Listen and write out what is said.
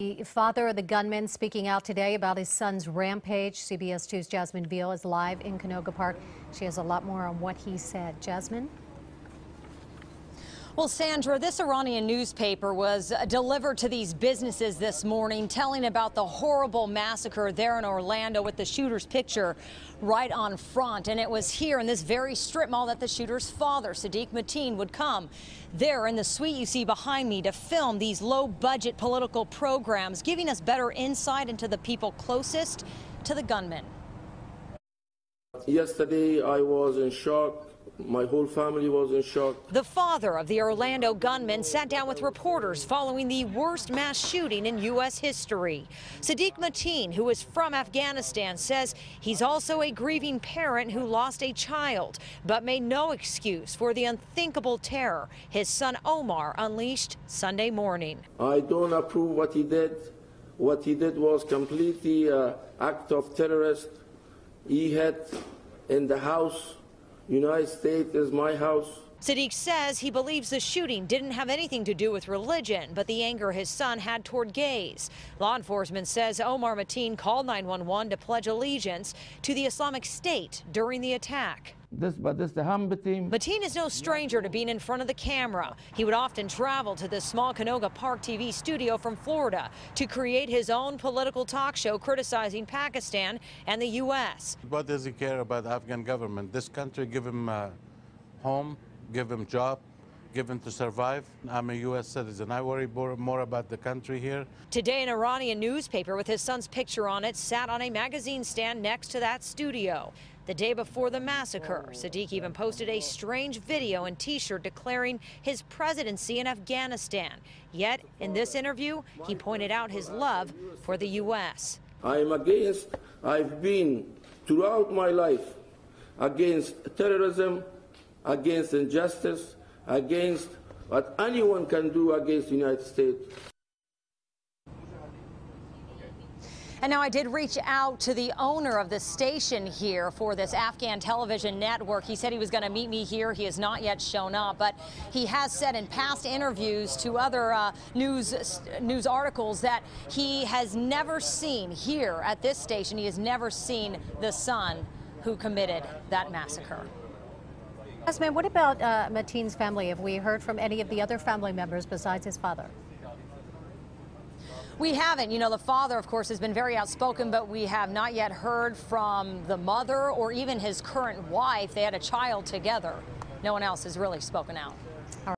The father of the gunman speaking out today about his son's rampage. CBS 2's Jasmine Viel is live in Canoga Park. She has a lot more on what he said. Jasmine? Well, Sandra, this Iranian newspaper was uh, delivered to these businesses this morning telling about the horrible massacre there in Orlando with the shooter's picture right on front. And it was here in this very strip mall that the shooter's father, Seddique Mateen, would come. There in the suite you see behind me to film these low budget political programs, giving us better insight into the people closest to the gunman. Yesterday I was in shock my whole family was in shock. The father of the Orlando gunman sat down with reporters following the worst mass shooting in U.S. history. Seddique Mateen, who is from Afghanistan, says he's also a grieving parent who lost a child, but made no excuse for the unthinkable terror his son Omar unleashed Sunday morning. I don't approve what he did. What he did was completely uh, act of terrorist. He had in the house United States is my house. Seddique says he believes the shooting didn't have anything to do with religion, but the anger his son had toward gays. Law enforcement says Omar Mateen called 911 to pledge allegiance to the Islamic State during the attack. This, but this the Hamba team. Mateen is no stranger to being in front of the camera. He would often travel to the small Canoga Park TV studio from Florida to create his own political talk show criticizing Pakistan and the U.S. What does he care about the Afghan government? This country give him a home, give him job, give him to survive. I'm a U.S. citizen. I worry more, more, about the country here. Today, an Iranian newspaper with his son's picture on it sat on a magazine stand next to that studio. The day before the massacre, Seddique even posted a strange video and T-shirt declaring his presidency in Afghanistan. Yet, in this interview, he pointed out his love for the U.S. I am against, I've been throughout my life against terrorism, against injustice, against what anyone can do against the United States. And now I did reach out to the owner of the station here for this Afghan television network. He said he was going to meet me here. He has not yet shown up, but he has said in past interviews to other uh, news news articles that he has never seen here at this station. He has never seen the son who committed that massacre. Jasmine, what about uh, Mateen's family? Have we heard from any of the other family members besides his father? We haven't. You know, the father, of course, has been very outspoken, but we have not yet heard from the mother or even his current wife. They had a child together. No one else has really spoken out.